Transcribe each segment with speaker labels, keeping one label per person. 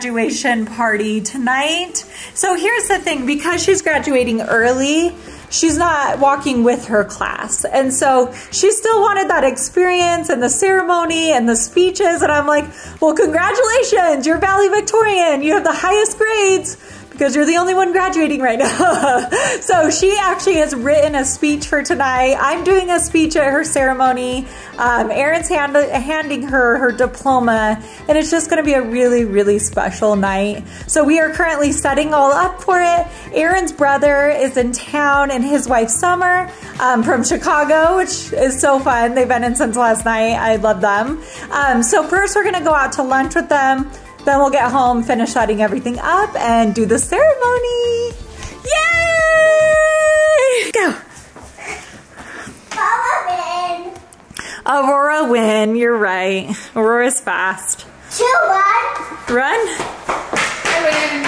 Speaker 1: graduation party tonight. So here's the thing, because she's graduating early, she's not walking with her class. And so she still wanted that experience and the ceremony and the speeches. And I'm like, well, congratulations, you're valedictorian. You have the highest grades because you're the only one graduating right now. so she actually has written a speech for tonight. I'm doing a speech at her ceremony. Um, hand, handing her her diploma, and it's just going to be a really, really special night. So we are currently setting all up for it. Aaron's brother is in town, and his wife Summer um, from Chicago, which is so fun. They've been in since last night. I love them. Um, so first, we're going to go out to lunch with them. Then we'll get home, finish setting everything up, and do the ceremony. Yay! Go. Aurora win. Aurora win, You're right. Aurora's fast.
Speaker 2: Two, one.
Speaker 1: Run. I win.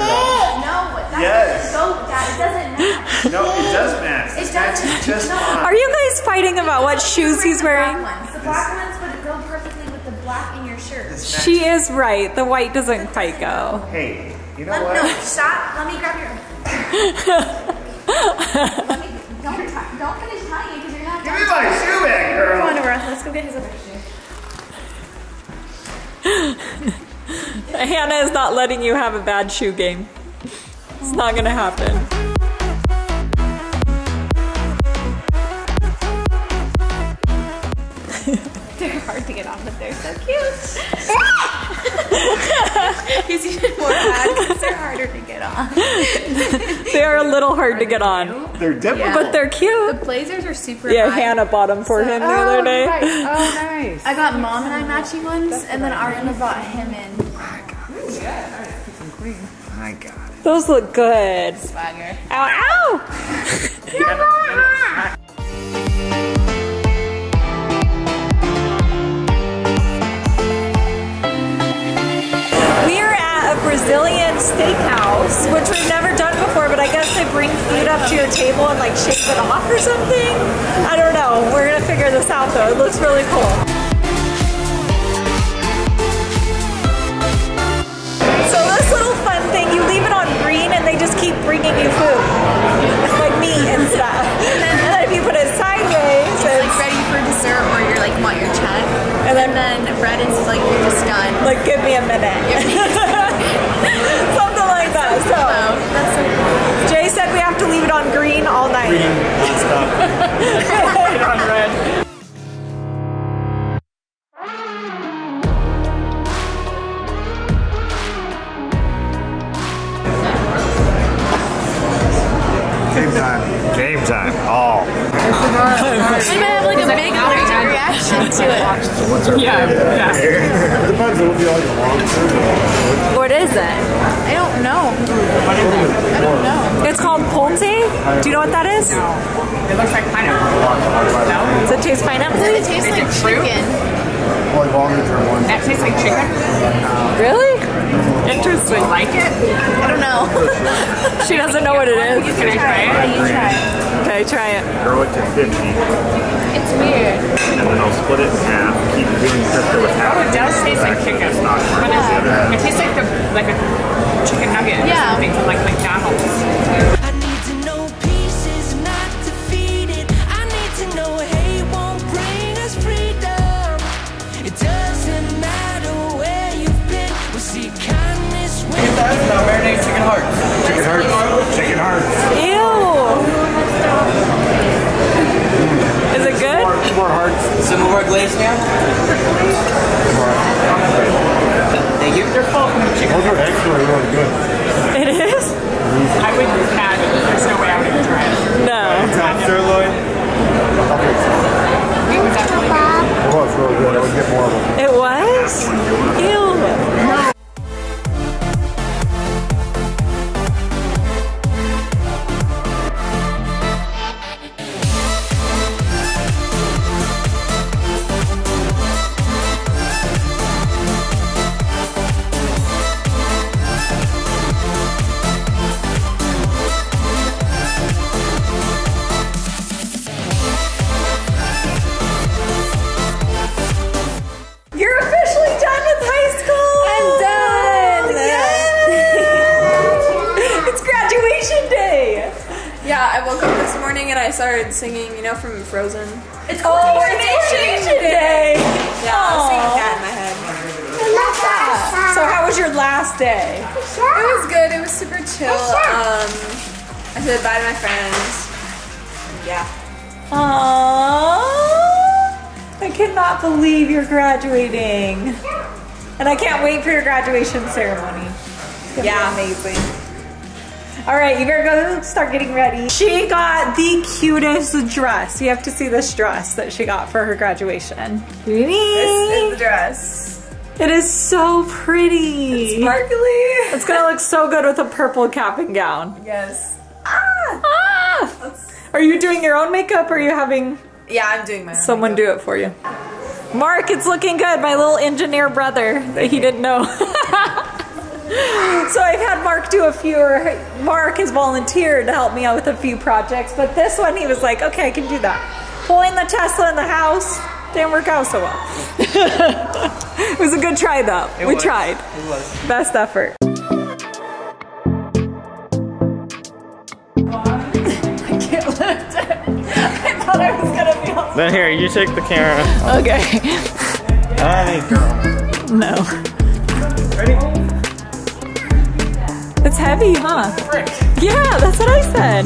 Speaker 3: No, that
Speaker 4: Yes.
Speaker 3: doesn't go. That it doesn't match.
Speaker 4: No, it does match.
Speaker 3: It
Speaker 4: matches
Speaker 3: doesn't.
Speaker 4: just
Speaker 3: No.
Speaker 1: Are you guys fighting about what shoes he's
Speaker 3: The black
Speaker 1: wearing?
Speaker 3: ones. The black ones would go perfectly with the black in your shirt.
Speaker 4: This matches.
Speaker 1: She is right. The white doesn't quite go.
Speaker 4: Hey, you know
Speaker 3: Let,
Speaker 4: what?
Speaker 3: no, stop. Let me grab your. Let me. Don't, ti- don't finish tying it because you're not
Speaker 4: Give
Speaker 3: done.
Speaker 4: me my shoe back, girl.
Speaker 3: Come on, Aurora. Let's go get his other shoe.
Speaker 1: Hannah is not letting you have a bad shoe game. It's not gonna happen.
Speaker 3: They're hard to get off, but they're so cute. He's even more mad because they're harder to get off.
Speaker 1: They are a little hard to get on,
Speaker 4: They're different.
Speaker 3: Yeah.
Speaker 1: but they're cute.
Speaker 3: The blazers are super
Speaker 1: Yeah,
Speaker 3: high.
Speaker 1: Hannah bought them for him the
Speaker 3: Oh,
Speaker 1: other day.
Speaker 5: Oh, nice.
Speaker 3: I got mom and I matching ones, and then Ariana bought him in oh yeah
Speaker 4: I got it.
Speaker 1: Those look good.
Speaker 3: swagger.
Speaker 1: Ow, ow! Brazilian steakhouse, which we've never done before, but I guess they bring food up to your table and like shake it off or something. I don't know. We're gonna figure this out though. It looks really cool. So this little fun thing, you leave it on green and they just keep bringing you food. Like meat and stuff. And then if you put it sideways,
Speaker 3: Like
Speaker 1: it's
Speaker 3: ready for dessert, or you're like want your check,
Speaker 1: And
Speaker 3: and
Speaker 1: then-
Speaker 3: then, red is like you're just done.
Speaker 1: like give me a minute. Something. So
Speaker 3: that's so cool.
Speaker 1: Jay said we have to leave it on green all night. on red.
Speaker 4: Game time. Game time. Oh.
Speaker 3: We might have like a big reaction to it.
Speaker 4: Depends. It'll be like a long term.
Speaker 1: What is it?
Speaker 3: I don't know. I don't know.
Speaker 1: It's called Polte. Do you know what that is?
Speaker 5: It looks like pineapple. No?
Speaker 1: Does it taste pineapple?
Speaker 3: It tastes like
Speaker 5: fruit?
Speaker 3: chicken.
Speaker 4: Like longer term one.
Speaker 5: That tastes like chicken.
Speaker 1: Really?
Speaker 5: You
Speaker 1: Interesting.
Speaker 5: like it?
Speaker 3: I don't know.
Speaker 1: She doesn't know what it is.
Speaker 5: Can I try
Speaker 3: Yeah,
Speaker 5: it?
Speaker 3: you try it.
Speaker 1: Okay, try it.
Speaker 4: Grow it to 50,
Speaker 3: It's weird.
Speaker 4: Then I'll split it in half. Keep doing crypto with half.
Speaker 5: Oh, it does taste like a chicken.
Speaker 4: It's not
Speaker 5: But
Speaker 4: quite
Speaker 5: it's,
Speaker 4: the other half.
Speaker 5: it tastes like the like a chicken nugget or
Speaker 3: Yeah.
Speaker 5: something from like McDonald's.
Speaker 6: Chicken need Chicken know pieces, not defeated.
Speaker 4: More, more hearts.
Speaker 7: Some more glaze now. Thank you.
Speaker 5: They're full from the chicken.
Speaker 4: Those are actually really good.
Speaker 1: It is? Mm-hmm.
Speaker 5: I wouldn't have it. There's no way I would try it.
Speaker 1: No.
Speaker 4: Top sirloin.
Speaker 5: Was really good?
Speaker 4: It was really good. I would get more of them.
Speaker 1: It was? Ew.
Speaker 3: I from Frozen.
Speaker 1: It's coordination day.
Speaker 3: Yeah, I was singing that in my head.
Speaker 1: So how was your last day?
Speaker 3: It was good. It was super chill. Um, I said bye to my friends. Yeah.
Speaker 1: Aww. I cannot believe you're graduating. And I can't wait for your graduation ceremony. It's gonna
Speaker 3: Yeah.
Speaker 1: be amazing. All right, you better go start getting ready. She got the cutest dress. You have to see this dress that she got for her graduation.
Speaker 3: This is the dress.
Speaker 1: It is so pretty.
Speaker 3: Sparkly.
Speaker 1: It's gonna look so good with a purple cap and gown.
Speaker 3: Yes.
Speaker 1: Ah! ah! Are you doing your own makeup or are you having
Speaker 3: Yeah, I'm doing my
Speaker 1: someone do it for you? Mark, it's looking good. My little engineer brother that he didn't know. so I've had Mark do a few, or Mark has volunteered to help me out with a few projects, but this one he was like, okay, I can do that. Pulling the Tesla in the house didn't work out so well. it was a good try though. we
Speaker 8: was.
Speaker 1: tried.
Speaker 8: It was.
Speaker 1: Best effort. I can't lift it. I thought I was gonna be on.
Speaker 9: Then here, you take the camera.
Speaker 1: Okay.
Speaker 9: Hi, girl.
Speaker 1: No.
Speaker 9: Ready?
Speaker 1: Heavy, huh? Yeah, that's what I said.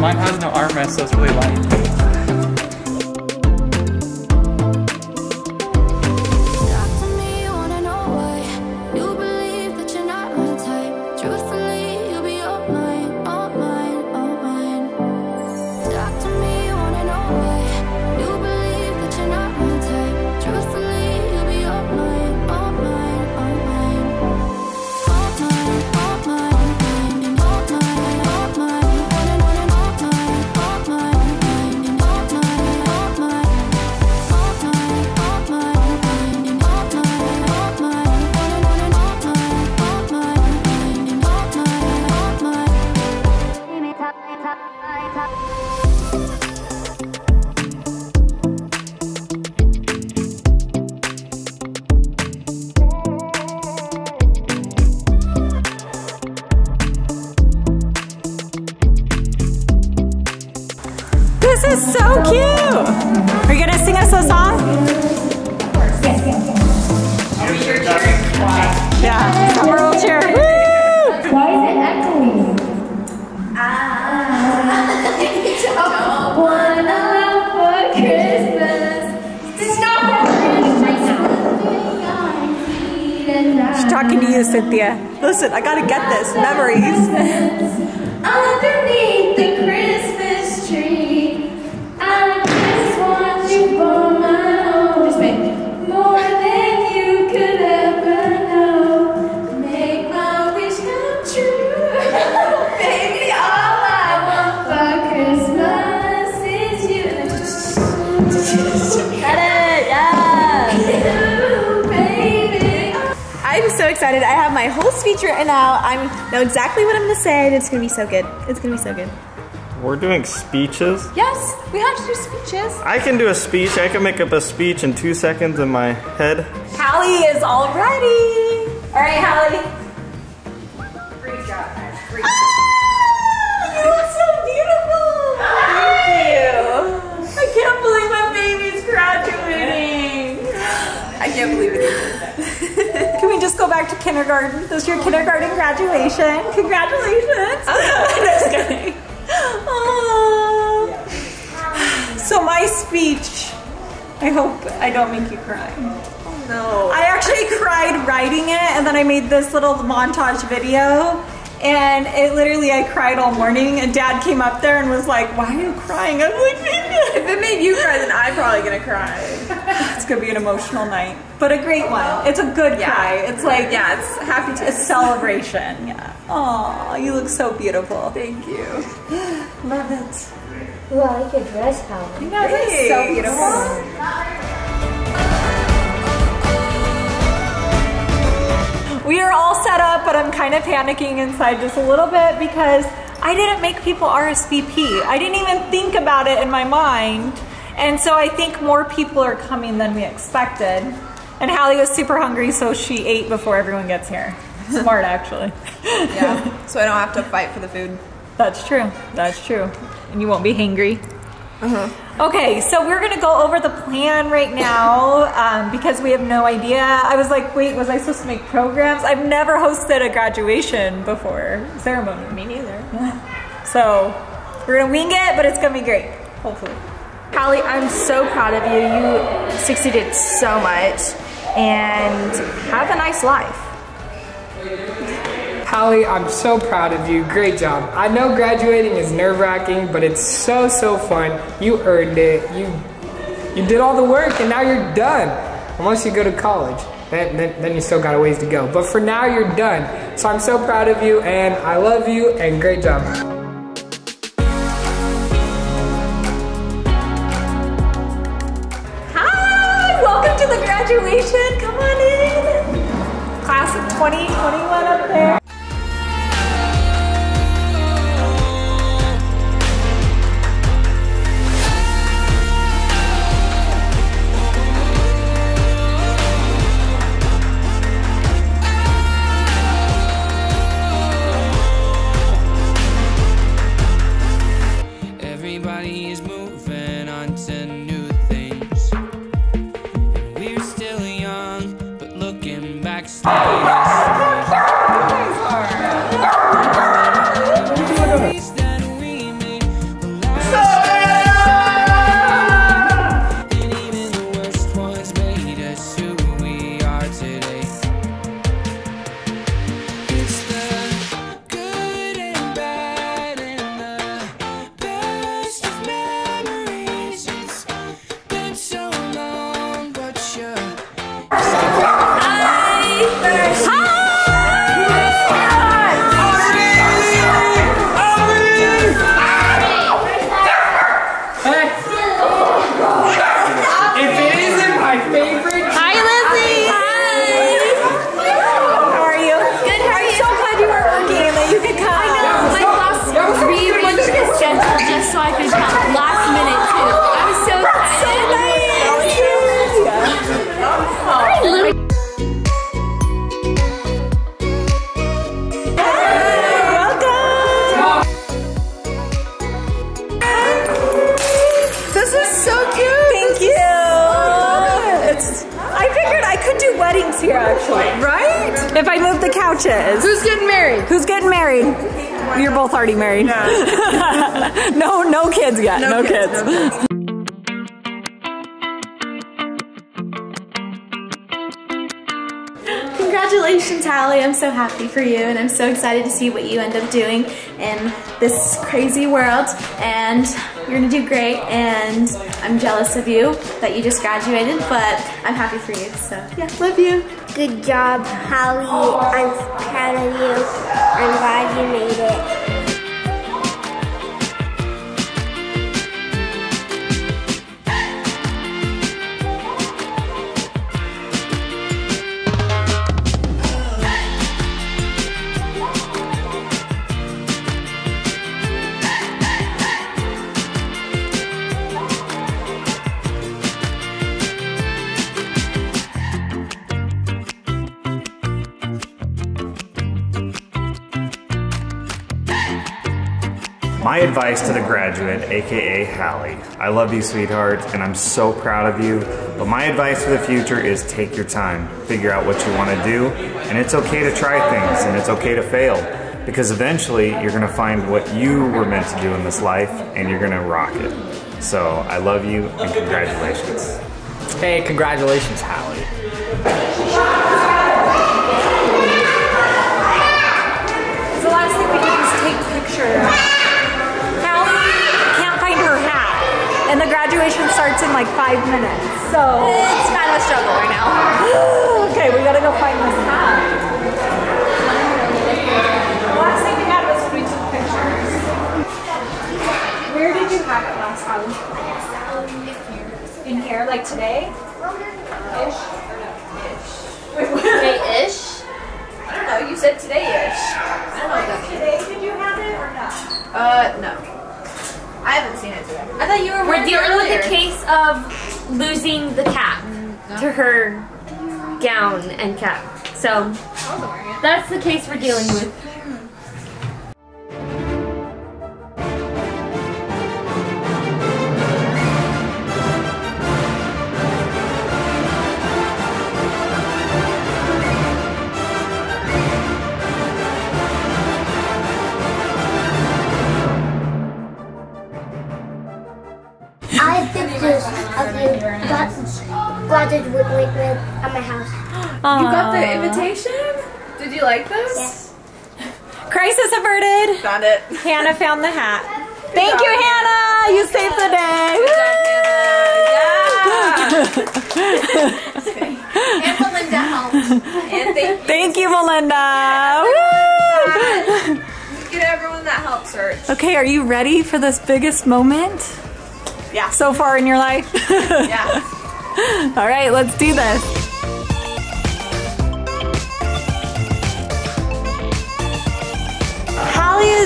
Speaker 8: Mine has no armrest, so it's really light.
Speaker 1: Gonna
Speaker 3: it's gonna be so good. It's gonna be so good.
Speaker 9: We're doing speeches.
Speaker 3: Yes, we have to do speeches.
Speaker 9: I can do a speech. I can make up a speech in two seconds in my head.
Speaker 1: Hallie is all ready. All right, Hallie. Ah, you look so beautiful. Thank you. I can't believe my baby's graduating.
Speaker 3: I can't believe it.
Speaker 1: Can we just go back to kindergarten? This is your kindergarten graduation. Congratulations. So my speech, I hope I don't make you cry.
Speaker 3: No.
Speaker 1: I actually cried writing it, and then I made this little montage video. And it literally, I cried all morning. And Dad came up there and was like, "Why are you crying?" I was like,
Speaker 3: If it made you cry, then I'm probably gonna cry.
Speaker 1: "It's gonna be an emotional night, but a great one. It's a good
Speaker 3: Yeah.
Speaker 1: cry. It's like,
Speaker 3: Yeah, it's happy to.
Speaker 1: a celebration. Yeah. Oh, you look so beautiful.
Speaker 3: Thank you.
Speaker 1: Love it.
Speaker 2: Ooh, I like your dress, Howard.
Speaker 1: Yeah, that's so beautiful. We are all set up, but I'm kind of panicking inside just a little bit because I didn't make people RSVP. I didn't even think about it in my mind. And so I think more people are coming than we expected. And Hallie was super hungry, so she ate before everyone gets here. Smart, actually.
Speaker 3: Yeah, so I don't have to fight for the food.
Speaker 1: That's true. That's true. And you won't be hangry. Uh-huh. Okay, so we're gonna go over the plan right now um, because we have no idea. I was like, wait, was I supposed to make programs? I've never hosted a graduation before ceremony.
Speaker 10: Me neither.
Speaker 1: So we're gonna wing it, but it's gonna be great. Hopefully.
Speaker 10: Hallie, I'm so proud of you. You succeeded so much and have a nice life.
Speaker 11: Hallie, I'm so proud of you. Great job. I know graduating is nerve-wracking, but it's so so fun. You earned it. You you did all the work, and now you're done. Unless you go to college, then, then, then you still got a ways to go. But for now, you're done. So I'm so proud of you, and I love you, and great job.
Speaker 1: Graduation. Come on in. Class of 2021 up there.
Speaker 10: Congratulations, Hallie. I'm so happy for you, and I'm so excited to see what you end up doing in this crazy world. And you're gonna do great, and I'm jealous of you that you just graduated, but I'm happy for you. So, yeah, love you.
Speaker 2: Good job, Holly. I'm proud of you. I'm glad you made it.
Speaker 4: My advice to the graduate, aka Hallie, I love you, sweetheart, and I'm so proud of you. But my advice for the future is take your time, figure out what you want to do, and it's okay to try things and it's okay to fail because eventually you're going to find what you were meant to do in this life and you're going to rock it. So I love you and congratulations.
Speaker 11: hey, congratulations, Hallie.
Speaker 1: So the last thing we did was take pictures. Starts in like five minutes. So
Speaker 10: It's kind of a struggle right now.
Speaker 1: okay, we gotta go find this hat. The last thing we had was when we took pictures. Where did you have it last time? In here, like today? Ish.
Speaker 10: Today-ish? I don't know, you said today-ish. I don't know what that means.
Speaker 1: Today, did you have it or not?
Speaker 10: Uh, no. I haven't seen it today. I thought you were
Speaker 12: We're
Speaker 10: wearing it
Speaker 12: dealing with
Speaker 10: earlier.
Speaker 12: the case of losing the cap to her gown and cap. So that's the case we're dealing with.
Speaker 3: You got the invitation? Did you like this?
Speaker 2: Yes.
Speaker 1: Crisis averted.
Speaker 3: Found it.
Speaker 1: Hannah found the hat. Thank you, Hannah. You saved the day.
Speaker 3: And Melinda helped. And thank you.
Speaker 1: Thank you, Melinda. Woo!
Speaker 3: Get everyone that helped search.
Speaker 1: Okay, are you ready for this biggest moment
Speaker 3: Yeah.
Speaker 1: so far in your life?
Speaker 3: Yeah.
Speaker 1: All right, let's do this.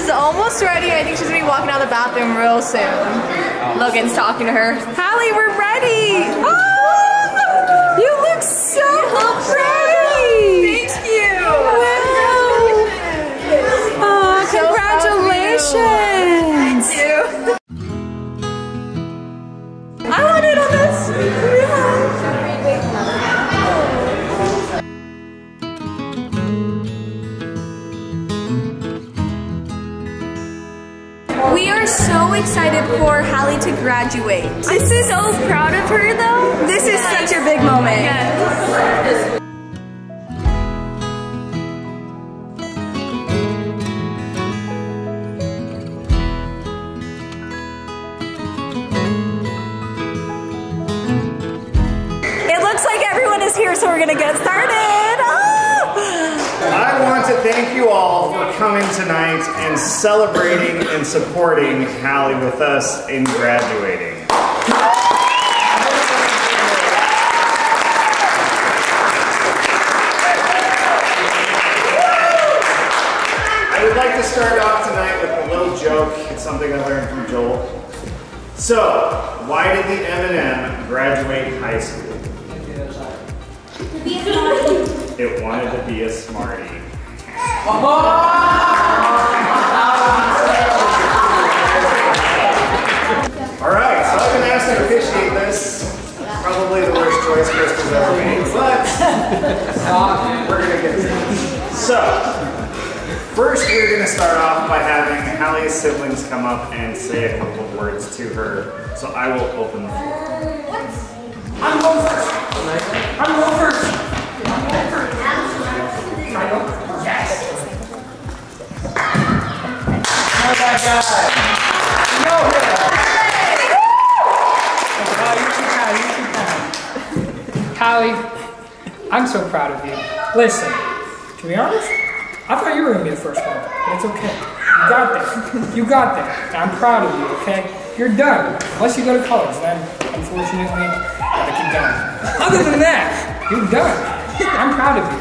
Speaker 3: Is almost ready. I think she's gonna be walking out of the bathroom real soon. Logan's talking to her.
Speaker 1: Hallie, we're ready. Oh, you look so pretty.
Speaker 3: Thank you.
Speaker 1: Wow. Oh, congratulations.
Speaker 3: Are so excited for Hallie to graduate. I'm so proud of her though. This is such a big moment. Yes.
Speaker 1: It looks like everyone is here, so we're gonna get started.
Speaker 4: Coming tonight and celebrating and supporting Hallie with us in graduating. I would like to start off tonight with a little joke. It's something I learned from Joel. So, why did the M&M graduate high school? It wanted to be a smarty. All right, so I've been asked to officiate this. Probably the worst choice Crystal's ever made, but we're gonna get to it. So, first we're gonna start off by having Hallie's siblings come up and say a couple of words to her. So I will open the floor.
Speaker 11: I'm going first. I'm going first. I'm going first. That guy? I'm so proud of you. Listen, to be honest, I thought you were gonna be the first one, but it's okay. You got there. You got there. I'm proud of you. Okay, you're done. Unless you go to college, then unfortunately, gotta keep going. Other than that, you're done. I'm proud of you.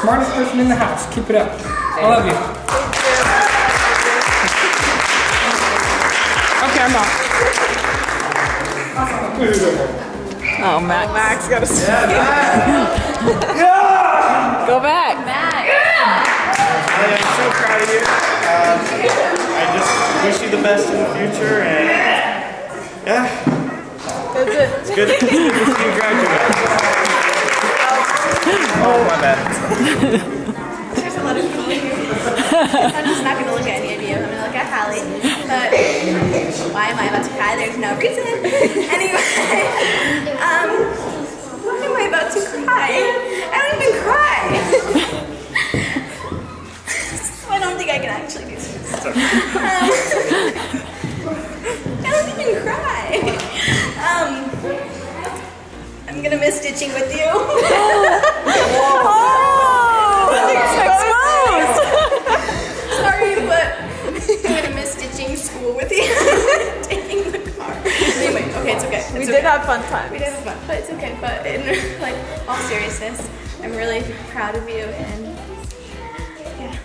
Speaker 11: Smartest person in the house. Keep it up. I love you. Okay, I'm out.
Speaker 1: Oh, Max. Max got to Go back. Max.
Speaker 4: I am so proud of you. Um, I just wish you the best in the future, and yeah, it's good. It's good to see you graduate. Oh, my bad.
Speaker 3: I'm just not gonna look at any of you. I'm gonna look at Hallie. But why am I about to cry? There's no reason. anyway, um, why am I about to cry? I don't even cry. I don't think I can actually do this. Um, I don't even cry. Um, I'm gonna miss stitching with you. Sorry, okay, it's okay.
Speaker 1: We
Speaker 3: It's
Speaker 1: did have fun times.
Speaker 3: We did have fun, but it's okay. But in like all seriousness, I'm really proud of you and yeah.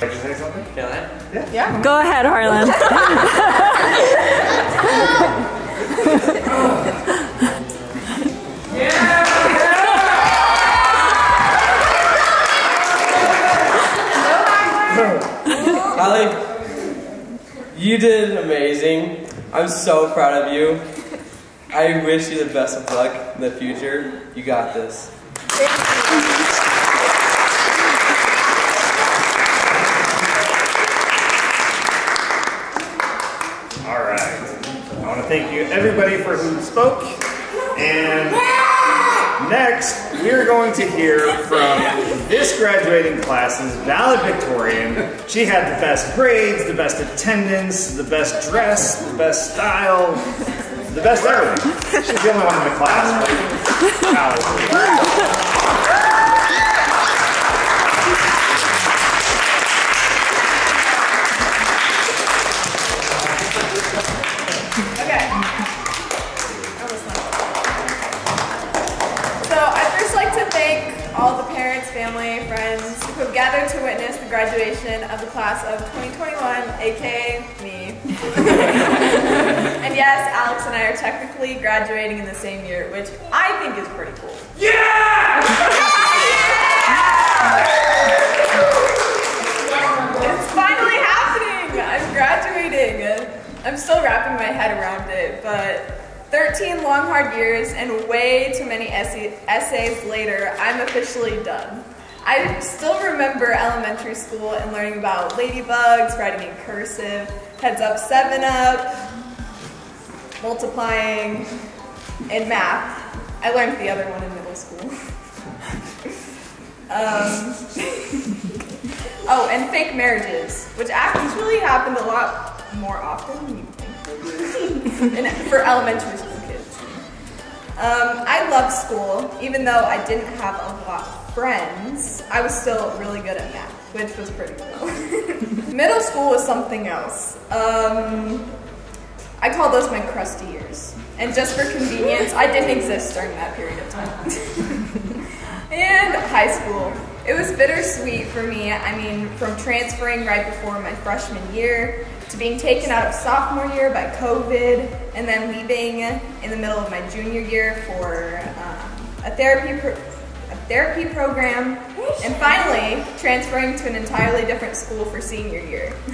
Speaker 4: Did you say something?
Speaker 1: Go ahead, Harlan.
Speaker 13: did amazing. I'm so proud of you. I wish you the best of luck in the future. You got this. All right.
Speaker 4: I want to thank you everybody for who spoke. And next, we're going to hear from this graduating class's valedictorian. She had the best grades, the best attendance, the best dress, the best style, the best everything. She's the only one in the class.
Speaker 3: Gathered to witness the graduation of the class of 2021, aka me. and yes, Alex and I are technically graduating in the same year, which I think is pretty cool. Yeah! It's finally happening! I'm graduating. I'm still wrapping my head around it, but 13 long, hard years and way too many essays later, I'm officially done. I still remember elementary school and learning about ladybugs, writing in cursive, heads up, seven up, multiplying, and math. I learned the other one in middle school. um, Oh, and fake marriages, which actually happened a lot more often than you think. In, for elementary school kids. Um, I loved school, even though I didn't have a lot of friends. I was still really good at math, which was pretty cool. Middle school was something else. Um, I call those my crusty years. And just for convenience, I didn't exist during that period of time. and high school. It was bittersweet for me. I mean, from transferring right before my freshman year to being taken out of sophomore year by COVID and then leaving in the middle of my junior year for um, a therapy a therapy program and finally transferring to an entirely different school for senior year.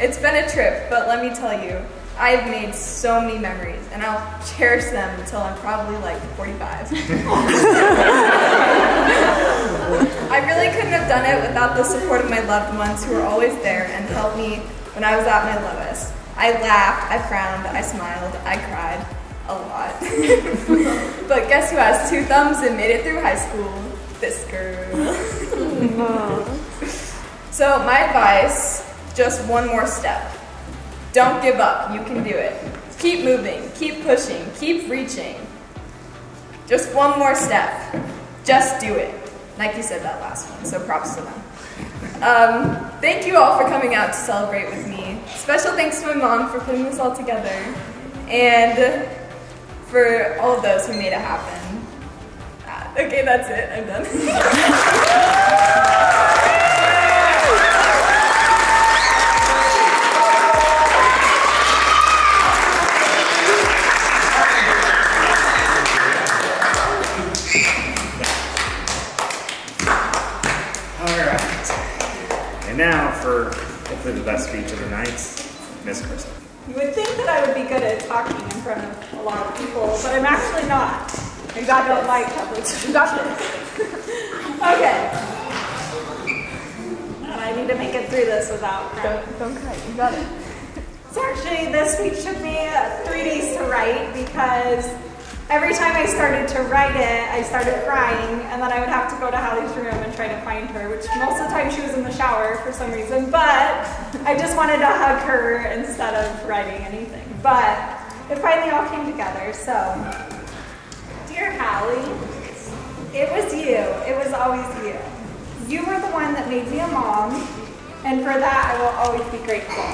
Speaker 3: It's been a trip, but let me tell you, I've made so many memories and I'll cherish them until I'm probably like 45. I really couldn't have done it without the support of my loved ones who were always there and helped me when I was at my lowest. I laughed, I frowned, I smiled, I cried a lot. but guess who has two thumbs and made it through high school? This girl. so, my advice just one more step. Don't give up, you can do it. Keep moving, keep pushing, keep reaching. Just one more step. Just do it. Nike said that last one, so props to them. Um, thank you all for coming out to celebrate with me. Special thanks to my mom for putting this all together, and for all of those who made it happen. Ah, Okay, that's it. I'm done.
Speaker 4: All right. And now for hopefully the best speech of the night, Miss Crystal.
Speaker 1: You would think that I would be good at talking in front of a lot of people, but I'm actually not. I don't like public speaking. Got this. okay. And I need to make it through this without crying. Don't, don't cry. You got it. So actually, this speech took me three days to write because every time I started to write it, I started crying, and then I would have to go to Hallie's room and try to find her, which most of the time she was in the shower for some reason, but I just wanted to hug her instead of writing anything. But it finally all came together, so. Dear Hallie, it was you. It was always you. You were the one that made me a mom, and for that I will always be grateful.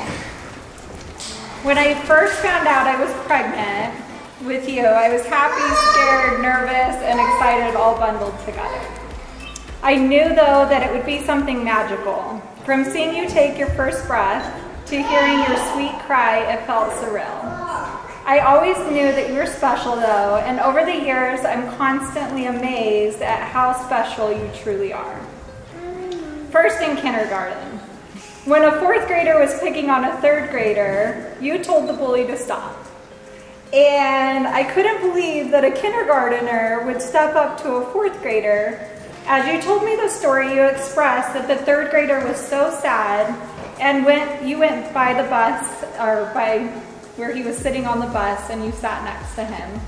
Speaker 1: When I first found out I was pregnant with you, I was happy, scared, nervous, and excited all bundled together. I knew though that it would be something magical. From seeing you take your first breath to hearing your sweet cry, it felt surreal. I always knew that you were special though, and over the years, I'm constantly amazed at how special you truly are. First in kindergarten. When a fourth grader was picking on a third grader, you told the bully to stop. And I couldn't believe that a kindergartner would step up to a fourth grader. As you told me the story, you expressed that the third grader was so sad and went you went by the bus or by where he was sitting on the bus and you sat next to him.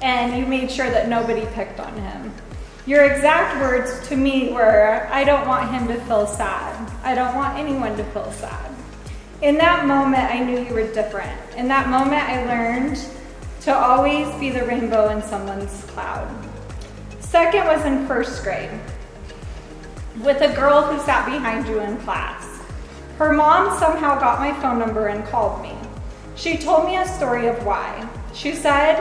Speaker 1: And you made sure that nobody picked on him. Your exact words to me were, I don't want him to feel sad. I don't want anyone to feel sad. In that moment, I knew you were different. In that moment, I learned to always be the rainbow in someone's cloud. Second was in first grade with a girl who sat behind you in class. Her mom somehow got my phone number and called me. She told me a story of why. She said,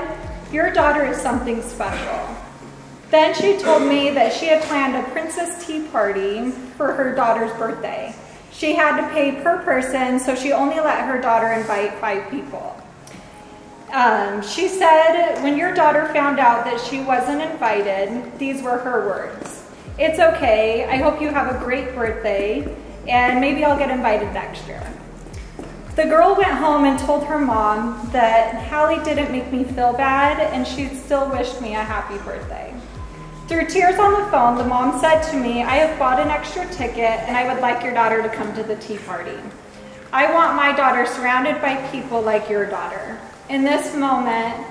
Speaker 1: Your daughter is something special. Then she told me that she had planned a princess tea party for her daughter's birthday. She had to pay per person, so she only let her daughter invite five people. Um, she said, when your daughter found out that she wasn't invited, these were her words. It's okay. I hope you have a great birthday, and maybe I'll get invited next year. The girl went home and told her mom that Hallie didn't make me feel bad, and she still wished me a happy birthday. Through tears on the phone, the mom said to me, I have bought an extra ticket, and I would like your daughter to come to the tea party. I want my daughter surrounded by people like your daughter. In this moment,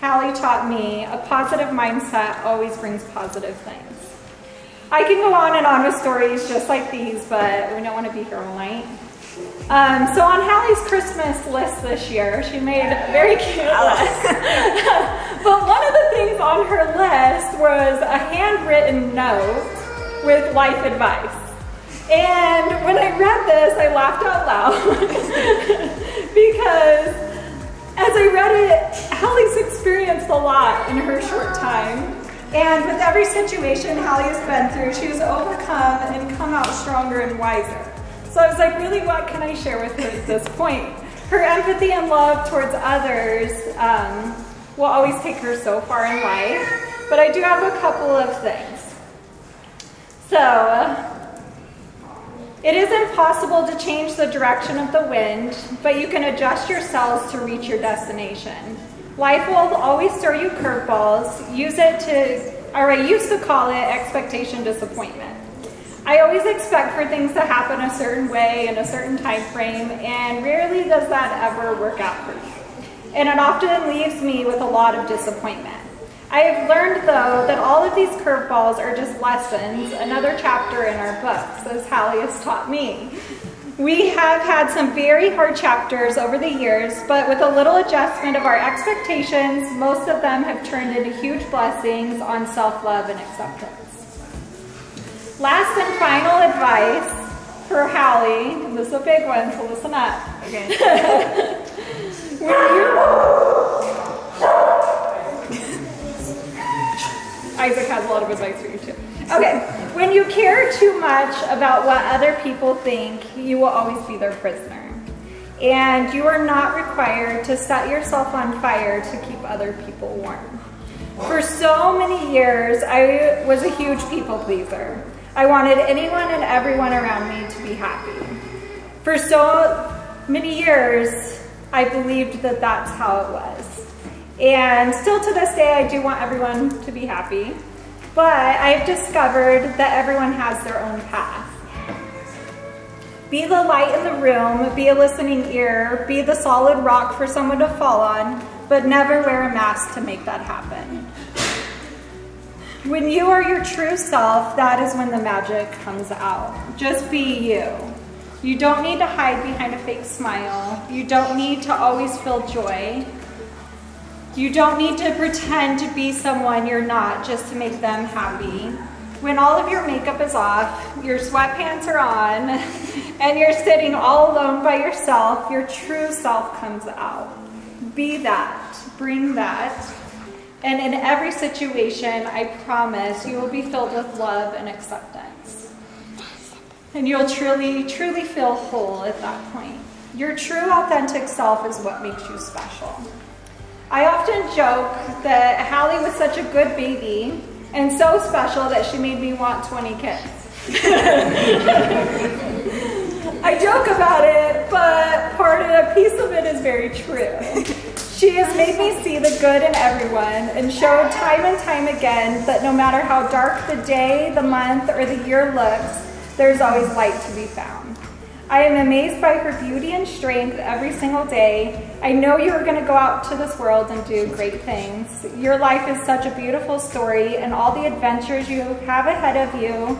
Speaker 1: Hallie taught me a positive mindset always brings positive things. I can go on and on with stories just like these, but we don't want to be here all night. Um, so on Hallie's Christmas list this year, she made a very cute list. but one of the things on her list was a handwritten note with life advice. And when I read this, I laughed out loud because as I read it, Hallie's experienced a lot in her short time. And with every situation Hallie has been through, she has overcome and come out stronger and wiser. So I was like, really, what can I share with her at this point? Her empathy and love towards others um, will always take her so far in life. But I do have a couple of things. So, it is impossible to change the direction of the wind, but you can adjust your sails to reach your destination. Life will always throw you curveballs. Use it to, or I used to call it expectation disappointment. I always expect for things to happen a certain way in a certain time frame, and rarely does that ever work out for me. And it often leaves me with a lot of disappointment. I have learned, though, that all of these curveballs are just lessons, another chapter in our books, as Hallie has taught me. We have had some very hard chapters over the years, but with a little adjustment of our expectations, most of them have turned into huge blessings on self-love and acceptance. Last and final advice for Hallie, and this is a big one, so listen up. Okay. when Isaac has a lot of advice for you too. Okay, when you care too much about what other people think, you will always be their prisoner. And you are not required to set yourself on fire to keep other people warm. For so many years, I was a huge people pleaser. I wanted anyone and everyone around me to be happy. For so many years, I believed that that's how it was. And still to this day, I do want everyone to be happy. But I've discovered that everyone has their own path. Be the light in the room, be a listening ear, be the solid rock for someone to fall on, but never wear a mask to make that happen. When you are your true self, that is when the magic comes out. Just be you. You don't need to hide behind a fake smile. You don't need to always feel joy. You don't need to pretend to be someone you're not just to make them happy. When all of your makeup is off, your sweatpants are on, and you're sitting all alone by yourself, your true self comes out. Be that. Bring that. And in every situation, I promise you will be filled with love and acceptance. And you'll truly, truly feel whole at that point. Your true, authentic self is what makes you special. I often joke that Hallie was such a good baby and so special that she made me want 20 kids. I joke about it, but part of a piece of it is very true. She has made me see the good in everyone and showed time and time again that no matter how dark the day, the month, or the year looks, there's always light to be found.
Speaker 14: I am amazed by her beauty and strength every single day. I know you are going to go out to this world and do great things. Your life is such a beautiful story, and all the adventures you have ahead of you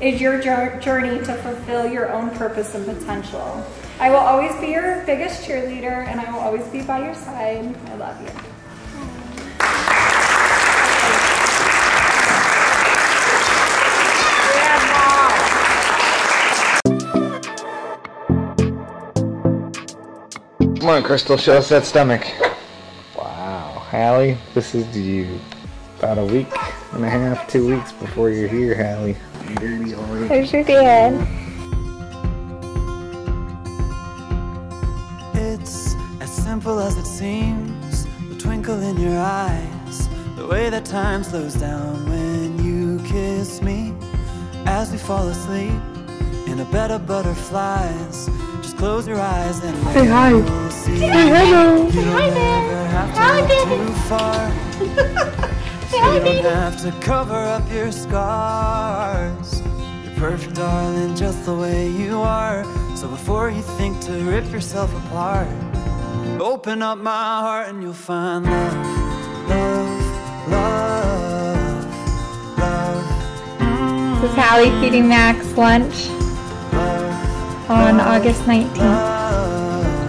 Speaker 14: is your journey to fulfill your own purpose and potential. I will always be your biggest cheerleader, and I will always be by your side. I love you.
Speaker 15: Come on, Crystal, show us that stomach. Wow, Hallie, this is you. About a week and a half, two weeks before you're here, Hallie. Dirty old.
Speaker 2: There's your dad.
Speaker 16: Simple as it seems. The twinkle in your eyes, the way that time slows down when you kiss me. As we fall asleep in a bed of butterflies, just close your eyes and
Speaker 2: Say hi.
Speaker 16: see.
Speaker 2: Say hello.
Speaker 16: You
Speaker 2: Say hi,
Speaker 16: don't
Speaker 2: Dad.
Speaker 16: ever have to
Speaker 2: Hi,
Speaker 16: too far.
Speaker 2: Say hi,
Speaker 16: You don't have to cover up your scars. You're perfect, darling, just the way you are. So before you think to rip yourself apart, open up my heart and you'll find love, love, love, love.
Speaker 17: This is Hallie feeding Max lunch on August 19th.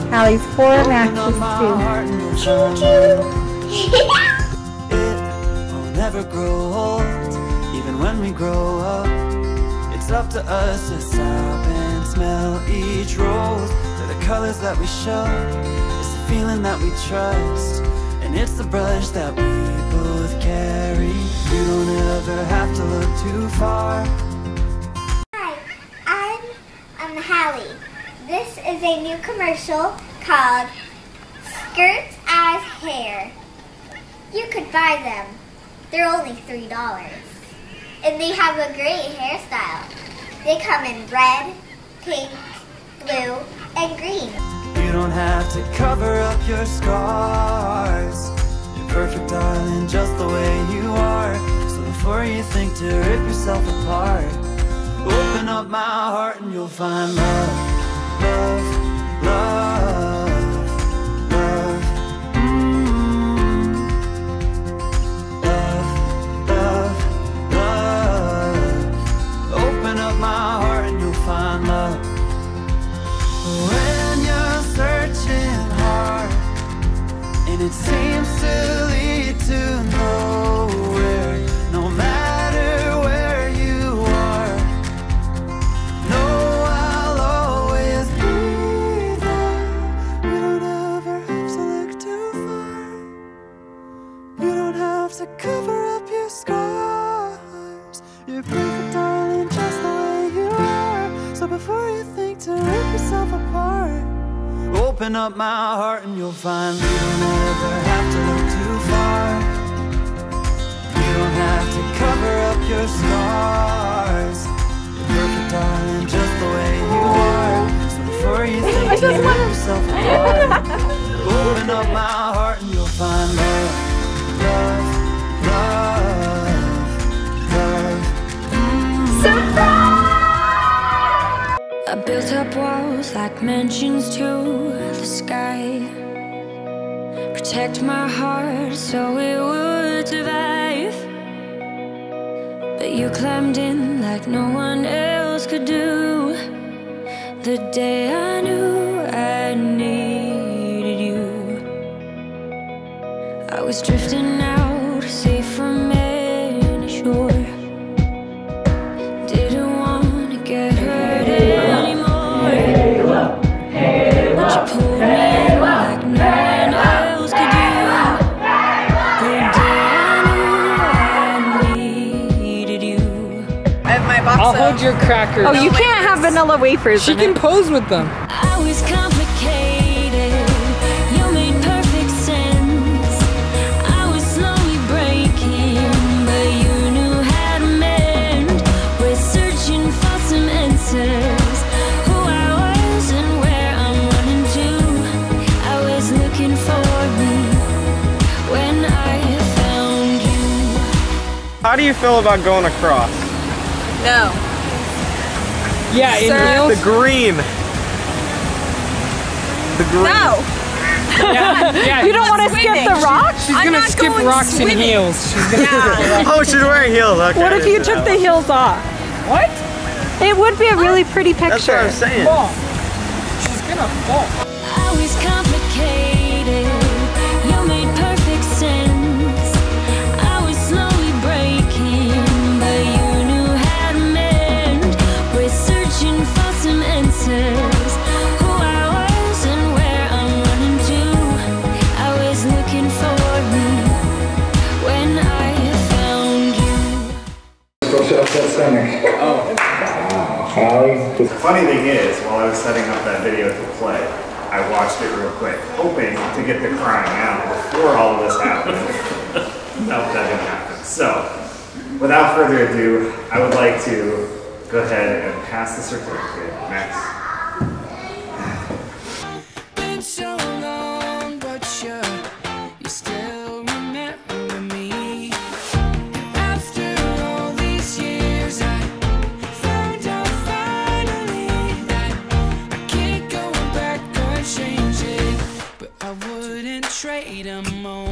Speaker 17: Hallie's four, Max is two.
Speaker 16: We'll never grow old, even when we grow up. It's up to us to stop and smell each rose. They're the colors that we show, feeling that we trust, and it's the brush that we both carry. You don't ever have to look too far.
Speaker 2: Hi, I'm I'm Hallie. This is a new commercial called Skirts as Hair. You could buy them. They're only three dollars. And they have a great hairstyle. They come in red, pink, blue, and green.
Speaker 16: You don't have to cover up your scars. You're perfect, darling, just the way you are. So before you think to rip yourself apart, open up my heart and you'll find love, love, love, open up my heart and you'll find you don't ever have to look too far. You don't have to cover up your scars. You're perfect, darling, just the way you are. So before you think rip yourself apart, open up my heart
Speaker 8: walls like mansions to the sky. Protect my heart so it would survive. But you climbed in like no one else could do. The day I knew I needed you, I was drifting out,
Speaker 11: crackers.
Speaker 1: Oh, you can't have vanilla wafers.
Speaker 11: She
Speaker 1: in
Speaker 11: can
Speaker 1: it.
Speaker 11: pose with them.
Speaker 8: I was complicated. You made perfect sense. I was slowly breaking, but you knew how to mend. We're searching for some answers. Who I was and where I'm running to. I was looking for me when I found you.
Speaker 9: How do you feel about going across?
Speaker 3: No.
Speaker 11: Yeah, in
Speaker 9: The green. The green.
Speaker 3: No.
Speaker 8: Yeah, yeah.
Speaker 1: You don't want to skip the rocks?
Speaker 8: She's gonna skip
Speaker 3: going
Speaker 8: rocks and
Speaker 3: in
Speaker 8: heels. She's gonna
Speaker 3: yeah.
Speaker 9: oh, she's wearing heels. Okay.
Speaker 1: What if you took the heels off?
Speaker 8: What?
Speaker 1: It would be a really pretty picture.
Speaker 9: That's what I'm saying.
Speaker 8: She's gonna fall.
Speaker 16: The funny thing is, while I was setting up that video to play, I watched it real quick, hoping to get the crying out before all of this happened. nope, that didn't happen. So, without further ado, I would like to go ahead and pass the certificate. Max.
Speaker 6: Trade a oh.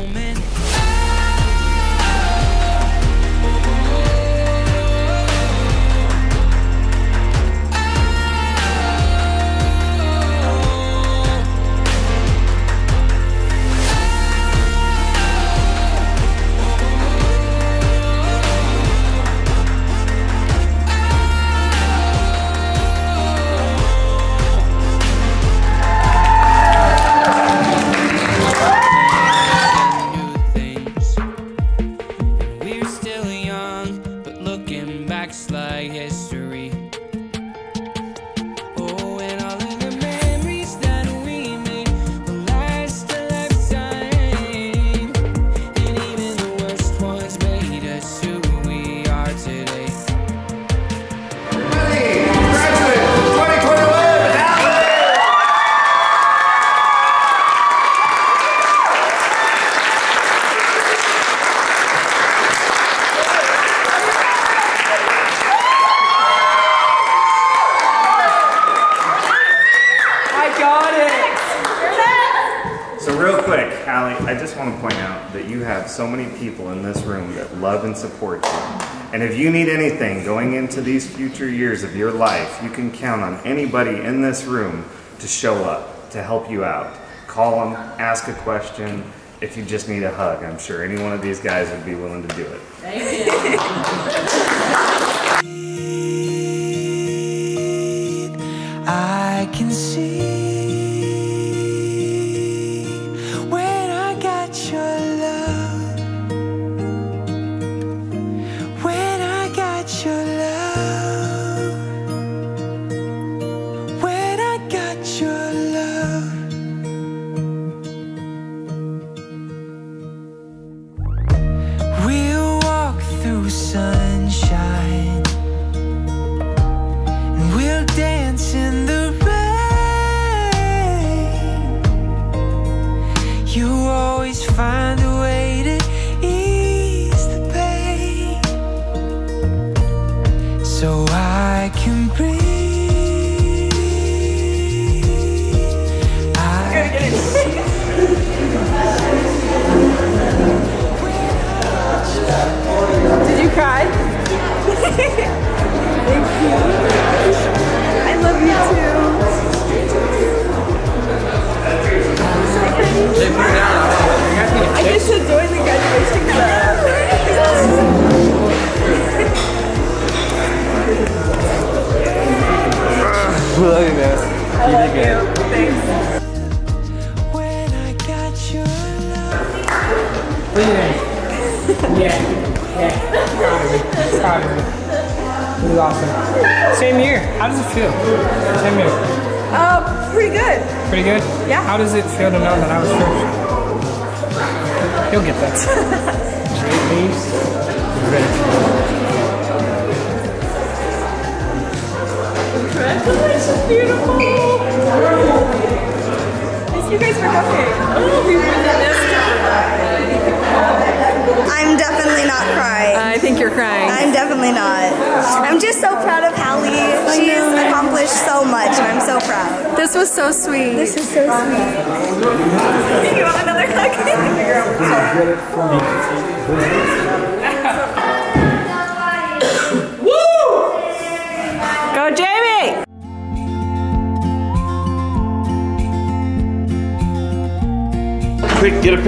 Speaker 16: People in this room that love and support you. And if you need anything going into these future years of your life, you can count on anybody in this room to show up, to help you out. Call them, ask a question. If you just need a hug, I'm sure any one of these guys would be willing to do it.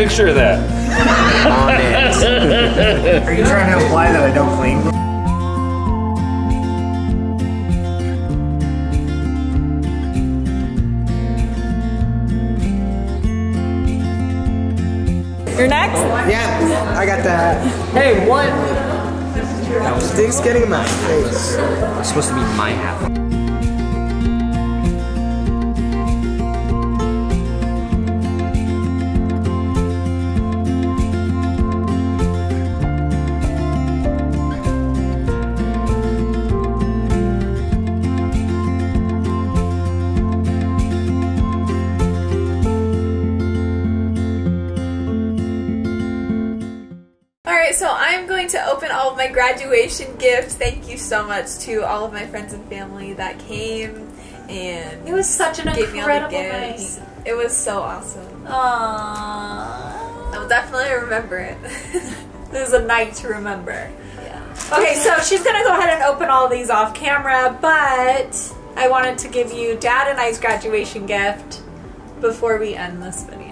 Speaker 18: picture of that.
Speaker 4: Are you trying to imply that I don't clean?
Speaker 1: You're next?
Speaker 19: Yeah, I got that.
Speaker 11: Hey, what?
Speaker 19: Sticks getting in my face.
Speaker 13: It's supposed to be my half.
Speaker 3: Graduation gifts. Thank you so much to all of my friends and family that came and
Speaker 1: It was such an
Speaker 3: gave me all the
Speaker 1: incredible
Speaker 3: gifts. It was so awesome.
Speaker 1: Aww.
Speaker 3: I'll definitely remember it.
Speaker 1: It was a night to remember. Yeah. Okay, so she's gonna go ahead and open all these off camera, but I wanted to give you Dad and I's graduation gift before we end this video.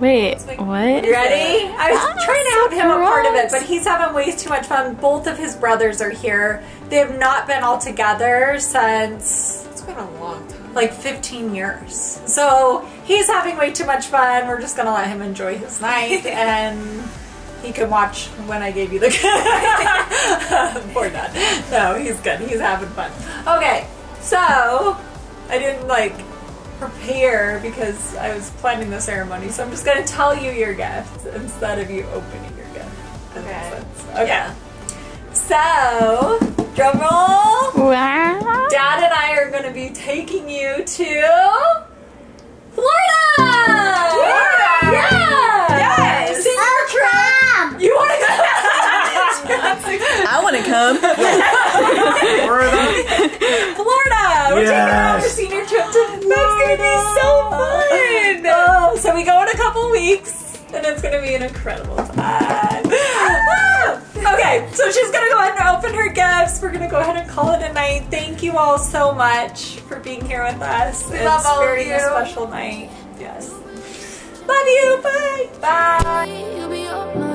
Speaker 17: Wait, what?
Speaker 1: You ready? I was ah, trying to have him a part of it, but he's having way too much fun. Both of his brothers are here. They have not been all together since
Speaker 3: It's been a long time.
Speaker 1: like 15 years. So he's having way too much fun. We're just gonna let him enjoy his night and he can watch when I gave you the Poor dad. No, he's good. He's having fun. Okay, so I didn't like prepare because I was planning the ceremony, so I'm just gonna tell you your gift instead of you opening your gift. Does that make sense? Okay. So, drum roll.
Speaker 17: Wow.
Speaker 1: Dad and I are going to be taking you to Florida. Florida. Yeah. Yes. Senior trip. You want to go?
Speaker 20: I want to come.
Speaker 1: Florida. Florida. We're taking her on a senior trip to Florida. That's going to be so fun. Oh, so we go in a couple weeks, and it's going to be an incredible time. Ah! okay, so she's going to go ahead and open her gifts. We're going to go ahead and call it a night. Thank you all so much for being here with us.
Speaker 3: We
Speaker 1: it's
Speaker 3: love all of
Speaker 1: very
Speaker 3: you.
Speaker 1: a special night. Yes. Love you. Bye. Bye.